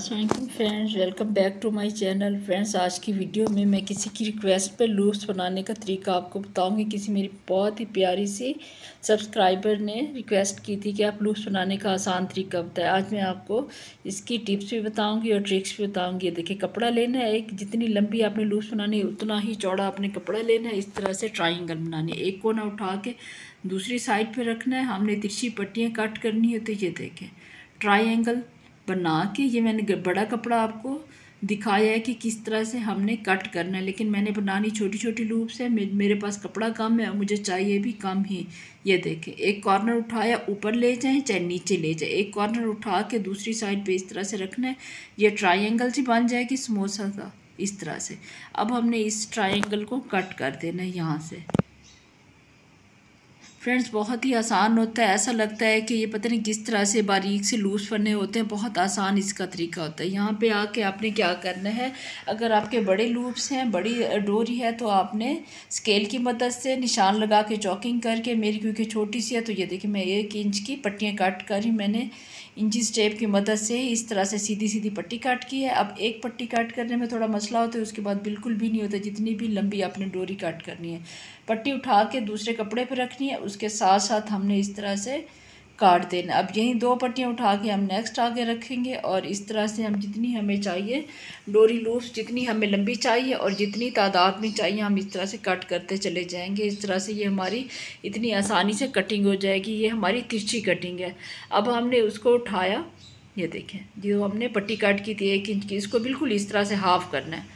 Aslam friends welcome back to my channel friends आज की video में मैं किसी की रिक्वेस्ट पर लूप्स बनाने का तरीका आपको बताऊँगी। किसी मेरी बहुत ही प्यारी सी सब्सक्राइबर ने रिक्वेस्ट की थी कि आप लूप्स बनाने का आसान तरीका बताएँ। आज मैं आपको इसकी टिप्स भी बताऊँगी और ट्रिक्स भी बताऊँगी। देखिए, कपड़ा लेना है एक, जितनी लंबी आपने लूप्स बनानी है, उतना ही चौड़ा आपने कपड़ा लेना है। इस तरह से ट्राइंगल बनानी है। एक कोना उठा के दूसरी साइड पर रखना है। हमने तिरछी पट्टियाँ कट करनी है तो ये देखें ट्राई बना के ये मैंने बड़ा कपड़ा आपको दिखाया है कि किस तरह से हमने कट करना है। लेकिन मैंने बनानी छोटी छोटी लूप्स है। मेरे पास कपड़ा कम है मुझे चाहिए भी कम ही। ये देखें, एक कॉर्नर उठाया, ऊपर ले जाएँ, चाहे नीचे ले जाए। एक कॉर्नर उठा के दूसरी साइड पे इस तरह से रखना है। ये ट्राइंगल सी बन जाएगी समोसा का, इस तरह से। अब हमने इस ट्राइंगल को कट कर देना है यहाँ से। फ्रेंड्स बहुत ही आसान होता है। ऐसा लगता है कि ये पता नहीं किस तरह से बारीक से लूज फने होते हैं। बहुत आसान इसका तरीका होता है। यहाँ पे आके आपने क्या करना है? अगर आपके बड़े लूप्स हैं, बड़ी डोरी है तो आपने स्केल की मदद से निशान लगा के चौकिंग करके, मेरी क्योंकि छोटी सी है तो ये देखिए मैं एक इंच की पट्टियाँ काट कर ही मैंने इंची स्टेप की मदद से इस तरह से सीधी सीधी पट्टी काट की है। अब एक पट्टी काट करने में थोड़ा मसला होता है, उसके बाद बिल्कुल भी नहीं होता, जितनी भी लंबी आपने डोरी काट करनी है। पट्टी उठा के दूसरे कपड़े पर रखनी है, उसके साथ साथ हमने इस तरह से काट देना। अब यही दो पट्टियाँ उठा के हम नेक्स्ट आगे रखेंगे और इस तरह से हम जितनी हमें चाहिए डोरी लूप्स, जितनी हमें लंबी चाहिए और जितनी तादाद में चाहिए, हम इस तरह से कट करते चले जाएँगे। इस तरह से ये हमारी इतनी आसानी से कटिंग हो जाएगी। ये हमारी तिरछी कटिंग है। अब हमने उसको उठाया। ये देखें, जो हमने पट्टी काट की थी एक इंच की, इसको बिल्कुल इस तरह से हाफ़ करना है।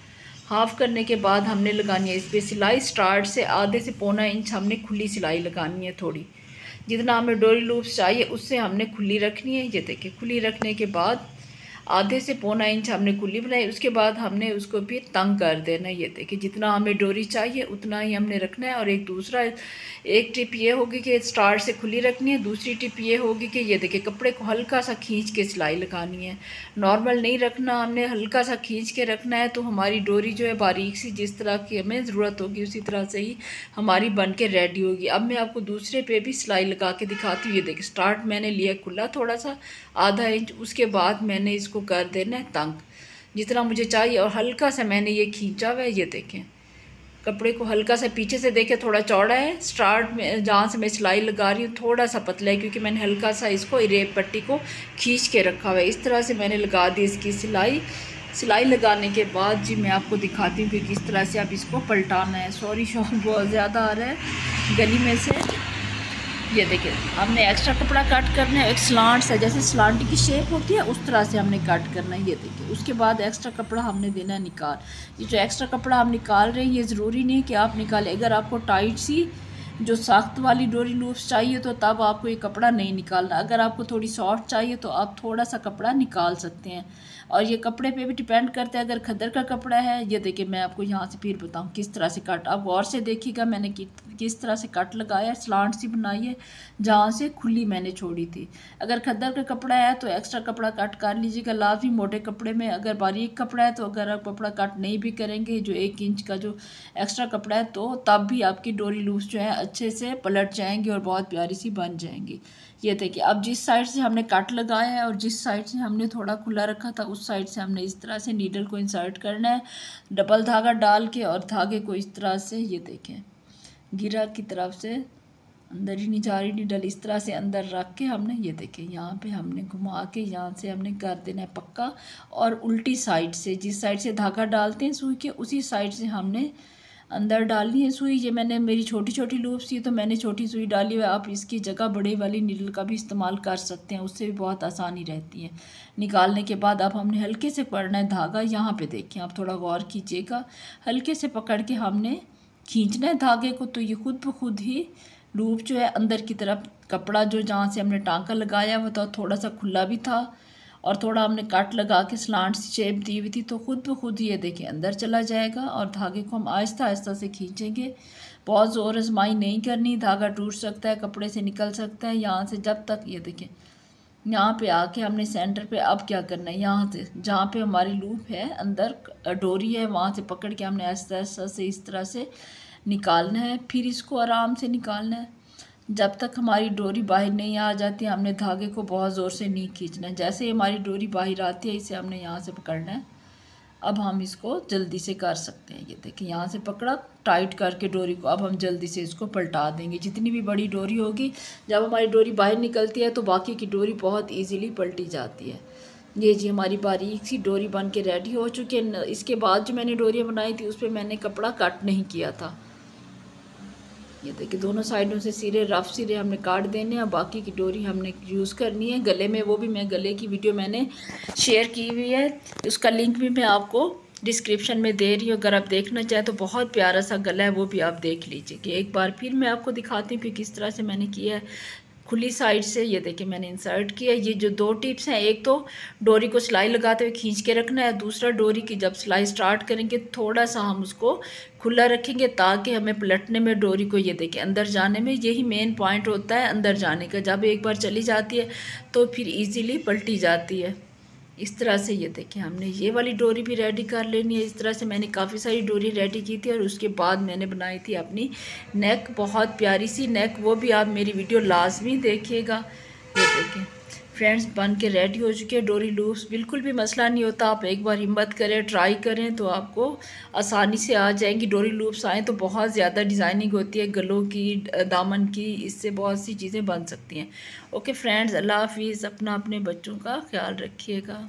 हाफ़ करने के बाद हमने लगानी है इस पर सिलाई स्टार्ट से आधे से पौना इंच हमने खुली सिलाई लगानी है थोड़ी। जितना हमें डोरी लूप्स चाहिए, उससे हमने खुली रखनी है। ये देखिए, खुली रखने के बाद आधे से पौना इंच हमने खुली बनाई, उसके बाद हमने उसको भी तंग कर देना ये देखिए जितना हमें डोरी चाहिए उतना ही हमने रखना है। और एक दूसरा, एक टिप ये होगी कि स्टार्ट से खुली रखनी है, दूसरी टिप ये होगी कि ये देखिए कपड़े को हल्का सा खींच के सिलाई लगानी है। नॉर्मल नहीं रखना, हमने हल्का सा खींच के रखना है तो हमारी डोरी जो है बारीक सी, जिस तरह की हमें ज़रूरत होगी, उसी तरह से ही हमारी बन के रेडी होगी। अब मैं आपको दूसरे पे भी सिलाई लगा के दिखाती हूँ, ये देखिए स्टार्ट मैंने लिया खुला थोड़ा सा, आधा इंच, उसके बाद मैंने इसको कर देना है तंग। जितना मुझे चाहिए और हल्का सा मैंने ये खींचा हुआ है, ये देखें। कपड़े को हल्का सा पीछे से देखें, थोड़ा चौड़ा है। स्टार्ट में, जहाँ से मैं सिलाई लगा रही हूँ, थोड़ा सा पतला है, क्योंकि मैंने हल्का सा इसको रेप पट्टी को खींच के रखा हुआ है। इस तरह से मैंने लगा दी इसकी सिलाई। सिलाई लगाने के बाद जी मैं आपको दिखाती हूँ कि किस तरह से आप इसको पलटाना है। सॉरी शॉल बहुत ज़्यादा आ रहा है गली में से। ये देखिए, हमने एक्स्ट्रा कपड़ा कट करना है, एक स्लांट है जैसे स्लांट की शेप होती है, उस तरह से हमने कट करना है, ये देखिए। उसके बाद एक्स्ट्रा कपड़ा हमने देना है निकाल। ये जो एक्स्ट्रा कपड़ा हम निकाल रहे हैं, ये ज़रूरी नहीं कि आप निकालें। अगर आपको टाइट सी जो सख्त वाली डोरी लूप्स चाहिए तो तब आपको ये कपड़ा नहीं निकालना। अगर आपको थोड़ी सॉफ्ट चाहिए तो आप थोड़ा सा कपड़ा निकाल सकते हैं। और ये कपड़े पे भी डिपेंड करता है अगर खदर का कपड़ा है ये देखिए मैं आपको यहाँ से फिर बताऊँ किस तरह से कट आप गौर से देखिएगा मैंने कि, किस तरह से कट लगाया स्लांट सी बनाई है जहाँ से खुली मैंने छोड़ी थी। अगर खदर का कपड़ा है तो एक्स्ट्रा कपड़ा कट कर लीजिएगा। लाजमी मोटे कपड़े में अगर बारीक कपड़ा है तो अगर आप कपड़ा कट नहीं भी करेंगे जो एक इंच का जो एक्स्ट्रा कपड़ा है तो तब भी आपकी डोरी लूज जो है अच्छे से पलट जाएँगी और बहुत प्यारी सी बन जाएँगी। ये देखिए, अब जिस साइड से हमने कट लगाया है और जिस साइड से हमने थोड़ा खुला रखा था, उस साइड से हमने इस तरह से नीडल को इंसर्ट करना है। डबल धागा डाल के और धागे को इस तरह से, ये देखें, गिरा की तरफ़ से, अंदर ही नहीं जा रही नीडल इस तरह से अंदर रख के हमने, ये देखें, यहाँ पे हमने घुमा के, यहाँ से हमने कर देना है पक्का। और उल्टी साइड से, जिस साइड से धागा डालते हैं सुई के उसी साइड से हमने अंदर डालनी है सुई। ये मैंने मेरी छोटी छोटी लूप्स थी तो मैंने छोटी सुई डाली हुई आप इसकी जगह बड़े वाली नीडल का भी इस्तेमाल कर सकते हैं। उससे भी बहुत आसानी रहती है। निकालने के बाद अब हमने हल्के से पकड़ना है धागा। यहाँ पे देखें, आप थोड़ा गौर कीजिएगा। हल्के से पकड़ के हमने खींचना है धागे को। तो ये खुद ब खुद ही लूप जो है, अंदर की तरफ़ कपड़ा जो जहाँ से हमने टाँका लगाया हुआ था थोड़ा सा खुला भी था। और थोड़ा हमने कट लगा के स्लांट शेप दी हुई थी तो खुद ब खुद ये देखें अंदर चला जाएगा और धागे को हम आहिस्ता आहिस्ता से खींचेंगे। बहुत ज़ोर आजमाई नहीं करनी, धागा टूट सकता है, कपड़े से निकल सकता है, यहाँ से जब तक, ये देखें यहाँ पे आके हमने सेंटर पे अब क्या करना है, यहाँ से, जहाँ पे हमारी लूप है, अंदर डोरी है, वहाँ से पकड़ के हमने आहिस्ता आहिस्ता से इस तरह से निकालना है, फिर इसको आराम से निकालना है। जब तक हमारी डोरी बाहर नहीं आ जाती, हमने धागे को बहुत ज़ोर से नहीं खींचना है। जैसे ही हमारी डोरी बाहर आती है, इसे हमने यहाँ से पकड़ना है। अब हम इसको जल्दी से कर सकते हैं। ये देखिए, यहाँ से पकड़ा, टाइट करके डोरी को। अब हम जल्दी से इसको पलटा देंगे। जितनी भी बड़ी डोरी होगी, जब हमारी डोरी बाहर निकलती है तो बाकी की डोरी बहुत ईजीली पलटी जाती है। ये जी हमारी बारीक सी डोरी बन के रेडी हो चुकी है। इसके बाद जो मैंने डोरियाँ बनाई थी, उस पर मैंने कपड़ा कट नहीं किया था। ये देखिए, दोनों साइडों से सिरे, रफ सिरे हमने काट देने हैं। बाकी की डोरी हमने यूज़ करनी है। गले में, वो भी मैं गले की वीडियो मैंने शेयर की हुई है। उसका लिंक भी मैं आपको डिस्क्रिप्शन में दे रही हूँ। अगर आप देखना चाहें तो बहुत प्यारा सा गला है, वो भी आप देख लीजिए। कि एक बार फिर मैं आपको दिखाती हूँ कि किस तरह से मैंने किया है। खुली साइड से, ये देखिए मैंने इंसर्ट किया, ये जो दो टिप्स हैं, एक तो डोरी को सिलाई लगाते हुए खींच के रखना है, दूसरा डोरी की जब सिलाई स्टार्ट करेंगे, थोड़ा सा हम उसको खुला रखेंगे ताकि हमें पलटने में डोरी को, ये देखें अंदर जाने में, यही मेन पॉइंट होता है, अंदर जाने का, जब एक बार चली जाती है तो फिर ईजीली पलटी जाती है। इस तरह से ये देखें हमने ये वाली डोरी भी रेडी कर लेनी है। इस तरह से मैंने काफ़ी सारी डोरी रेडी की थी और उसके बाद मैंने बनाई थी अपनी नेक बहुत प्यारी सी नेक वो भी आप मेरी वीडियो लाजमी देखिएगा। ये देखें फ्रेंड्स बन के रेडी हो चुके हैं डोरी लूप्स बिल्कुल भी मसला नहीं होता, आप एक बार हिम्मत करें ट्राई करें तो आपको आसानी से आ जाएँगी। डोरी लूप्स आएँ तो बहुत ज़्यादा डिज़ाइनिंग होती है, गलों की दामन की, इससे बहुत सी चीज़ें बन सकती हैं। ओके फ्रेंड्स अल्लाह हाफिज़ अपना अपने बच्चों का ख्याल रखिएगा।